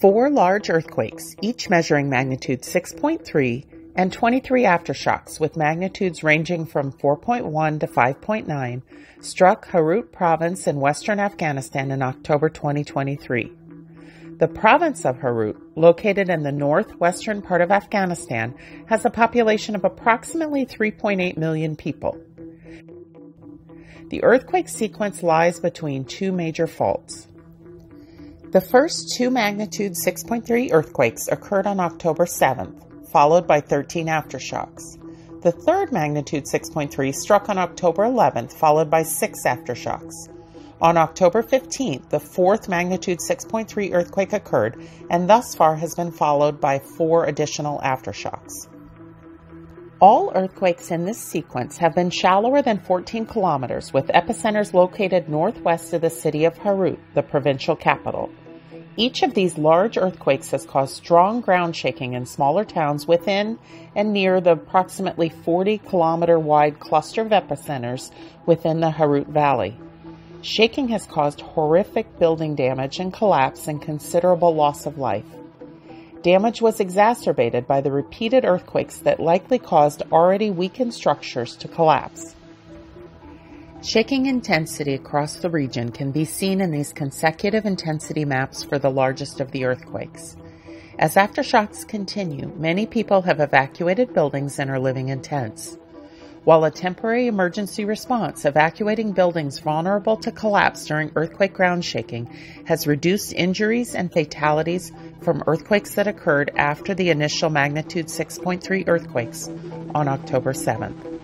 Four large earthquakes, each measuring magnitude 6.3, and 23 aftershocks with magnitudes ranging from 4.1 to 5.9 struck Herat province in western Afghanistan in October 2023. The province of Herat, located in the northwestern part of Afghanistan, has a population of approximately 3.8 million people. The earthquake sequence lies between two major faults. The first two magnitude 6.3 earthquakes occurred on October 7th, followed by 13 aftershocks. The third magnitude 6.3 struck on October 11th, followed by six aftershocks. On October 15th, the fourth magnitude 6.3 earthquake occurred and thus far has been followed by four additional aftershocks. All earthquakes in this sequence have been shallower than 14 kilometers, with epicenters located northwest of the city of Herat, the provincial capital. Each of these large earthquakes has caused strong ground shaking in smaller towns within and near the approximately 40 kilometer wide cluster of epicenters within the Herat Valley. Shaking has caused horrific building damage and collapse and considerable loss of life. Damage was exacerbated by the repeated earthquakes that likely caused already weakened structures to collapse. Shaking intensity across the region can be seen in these consecutive intensity maps for the largest of the earthquakes. As aftershocks continue, many people have evacuated buildings and are living in tents while a temporary emergency response evacuating buildings vulnerable to collapse during earthquake ground shaking has reduced injuries and fatalities from earthquakes that occurred after the initial magnitude 6.3 earthquakes on October 7th.